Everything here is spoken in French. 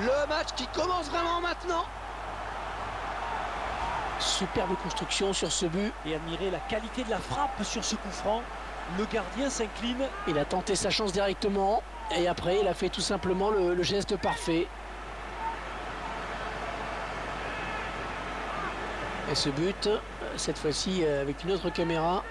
Le match qui commence vraiment maintenant. Superbe construction sur ce but. Et admirer la qualité de la frappe sur ce coup franc. Le gardien s'incline. Il a tenté sa chance directement. Et après, il a fait tout simplement le, geste parfait. Et ce but, cette fois-ci euh, avec une autre caméra,